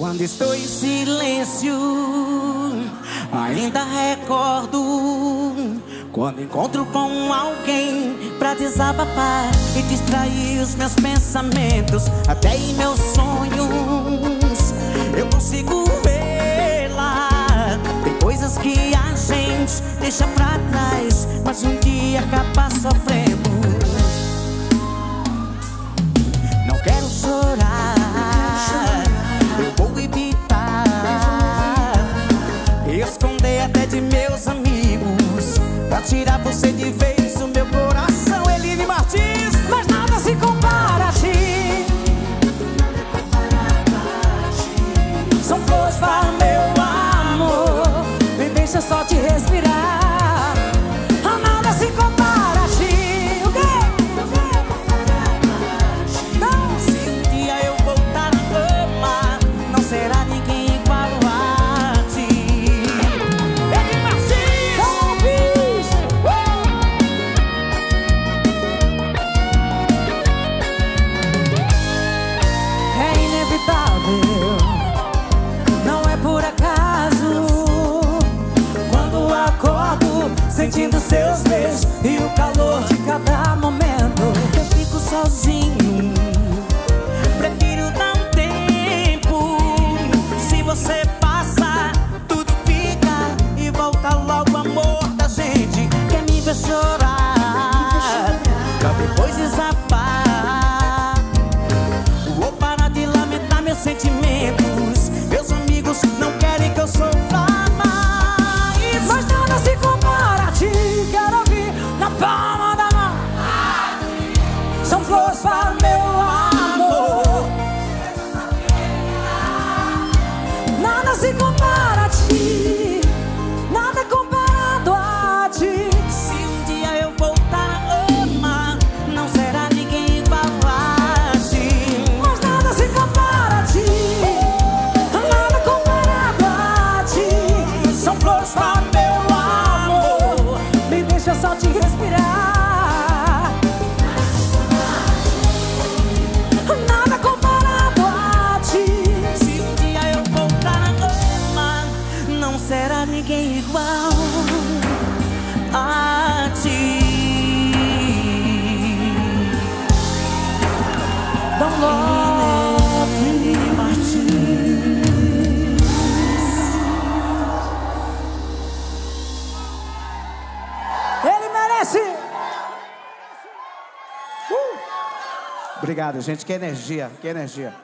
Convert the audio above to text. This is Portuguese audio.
Quando estou em silêncio, ainda recordo. Quando encontro com alguém pra desabafar e distrair os meus pensamentos, até em meus sonhos, eu consigo ver. Tirar você de vez. sentindo seus beijos e close. Uh! Obrigado, gente. Que energia, que energia.